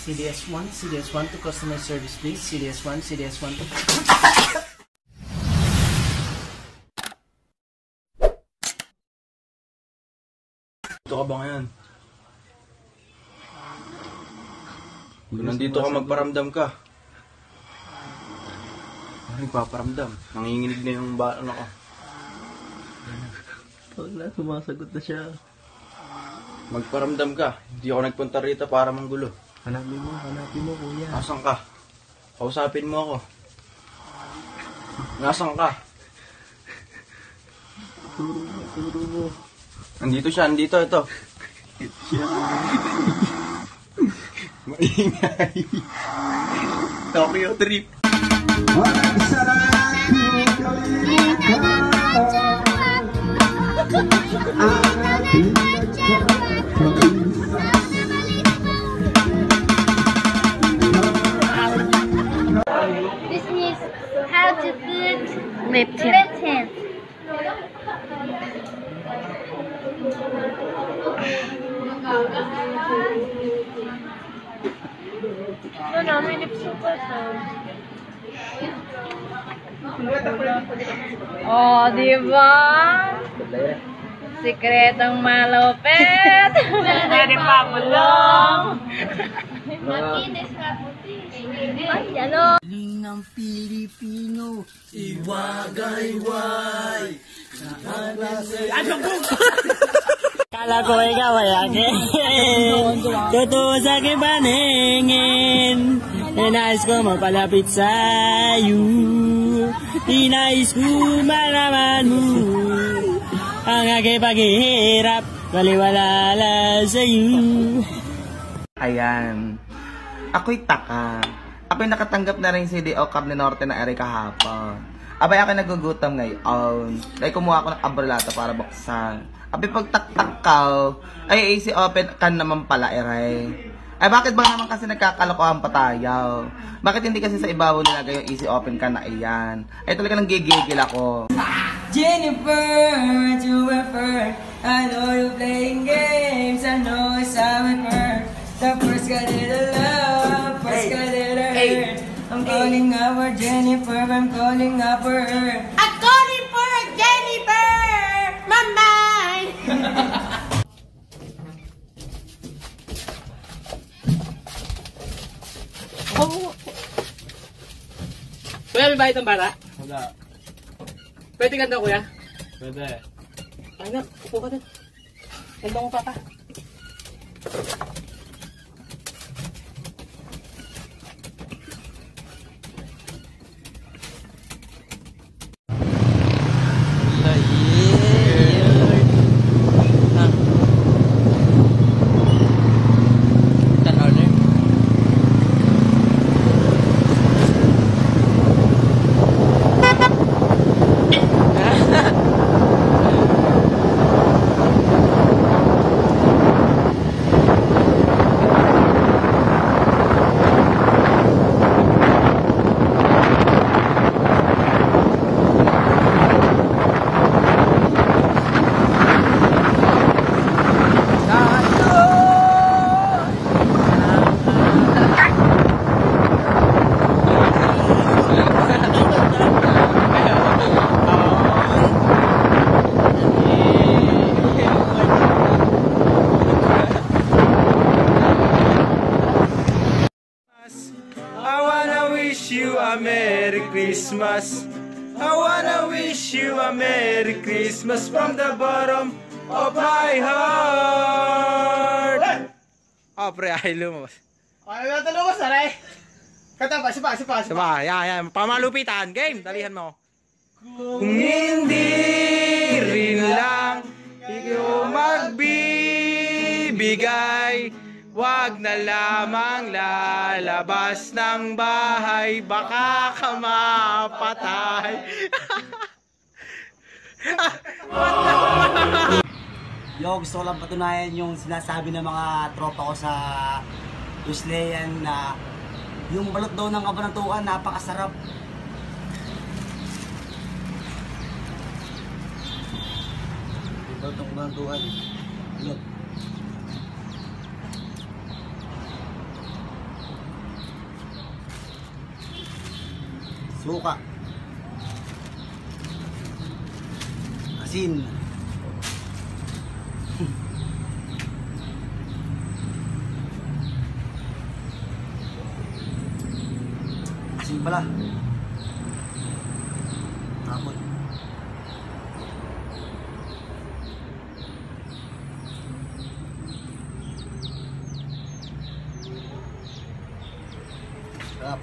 CDS1, CDS1 to customer service please. CDS1, CDS1 to... Dito ka ba ngayon? Kung nandito ka, magparamdam ka. Ano nagpaparamdam? Nanginginig na yung ba ano ko. Wala, sumasagot na siya. Magparamdam ka. Hindi ako nagpunta rito para manggulo. Hanapin mo, hanapin mo kuya. Nasaan ka? Kausapin mo ako. Nasaan ka? Turo mo, turo mo. Nandito siya, nandito, ito. Maingay. Tokyo trip. This put Lip tint. lip tint. Ano, may lipstick pa to. Oh, di ba? Sikretong malupit. Pwede pa bulong. Makinis ka puti. Ay, ano? Ng Pilipino, Kala ko ikaw ay akin Totoo sa aking paningin. Inais ko mapalapit sa'yo. Inais ko malaman mo. Ang aking paghihirap Baliwala lang sa'yo. Ayan. Ako'y taka. Ako'y nakatanggap na rin si D.O. Cab ni Norte na ere kahapon. Abay ako nagugutom ngayon. Dahil kumuha ako ng abrolata para buksan. Abay pagtaktak ka, ay easy open ka naman pala ere. Ay bakit ba naman kasi nagkakalokohan pa tayo? Bakit hindi kasi sa ibabaw nilagay yung easy open ka na iyan? Ay talaga nang gigigil ako. Jennifer, Jennifer, I know you're playing games, I know it's how it hurts. The first got little love, first got little hurt. I'm calling up for Jennifer, I'm calling up for her. I'm calling for Jennifer! Mamay! Kuya, may bayad ng bara? Wala. Pwede ganda, kuya? Pwede. Ay na, upo ka dun. Ganda mo, papa. I wanna wish you a Merry Christmas. I wanna wish you a Merry Christmas from the bottom of my heart. Oh, pre, ay lumabas. Ano na ito lumos, aray? Kata pa, sipa, sipa, sipa. Diba? Yan, yan. Pamalupitan. Game. Dalihan mo. Kung hindi rin lang ikaw magbibigay, wag na lamang lalabas ng bahay, baka ka mapatay. Yo, gusto ko lang patunayan yung sinasabi ng mga tropa ko sa Usleyan na yung balot daw ng kabanatuan, napakasarap. Balot ng kabanatuan. Balot. Suka. Asin. Asin pala. Tapon. Sarap.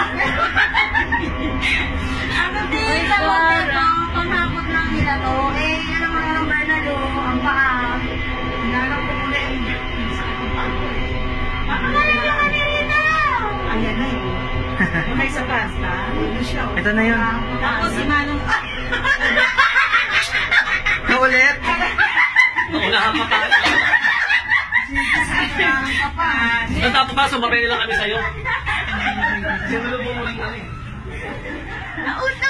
ah? Uy, sa motel ko, panghapot lang nila to. Eh, yan naman ang Bernardo, ang paa. Hinanap ko muna yung Baka na yung mga nirita! Ayan na eh. May sa pasta. Ito na yun. Tapos si Manong, ah! Ulit. Natapos pa, sumabay nila kami sa'yo. Nausap ko! Bali,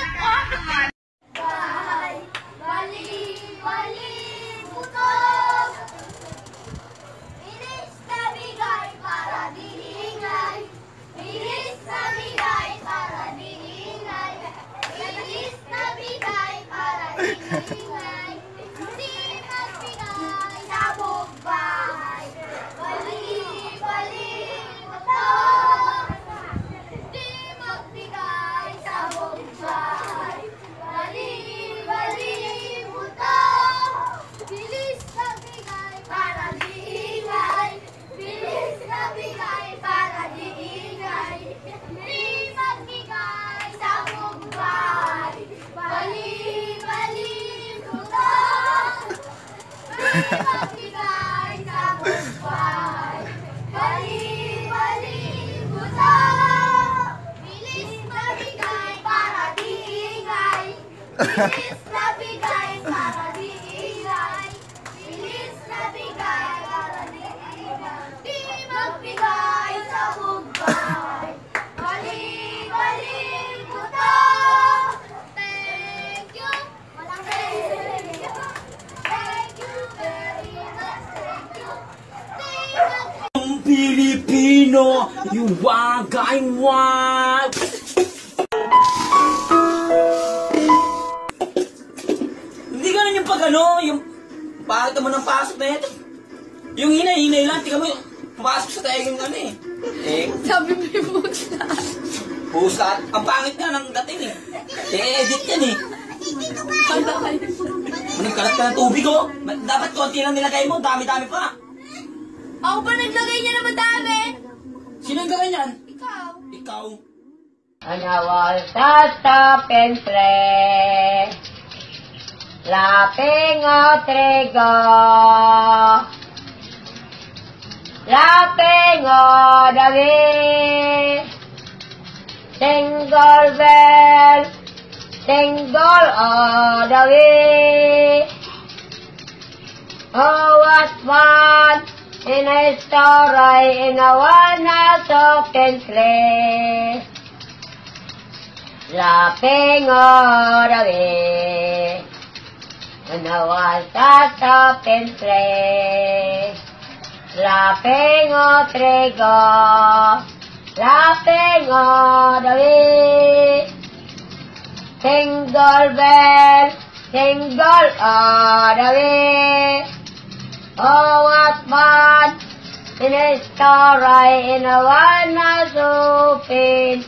Thank you. Walang thank you. Pangit naman ng pasok na ito. Yung hinay-hinay lang, tika mo, pumasok sa tayo yung ano eh. Eh, Sabi mo yung buksa. pusat. Ang pangit nga ng dating eh. Eh-edit yan eh. Anong kalat ka ng tubig oh? Ma- Dapat konti lang nilagay mo, dami-dami pa. Ako ba naglagay niya na madami? Sino yung ganyan? Ikaw. Ikaw. Anawal sa pentre La tengo trigo. La tengo David. single bell, single Tengo el David. Oh, what fun in a story in a one house of clay. La tengo David. And now I was up and prayed. Rapego trego, rapego dovi. Single bell, single dovi. Oh, what fun in a star in a one-night open.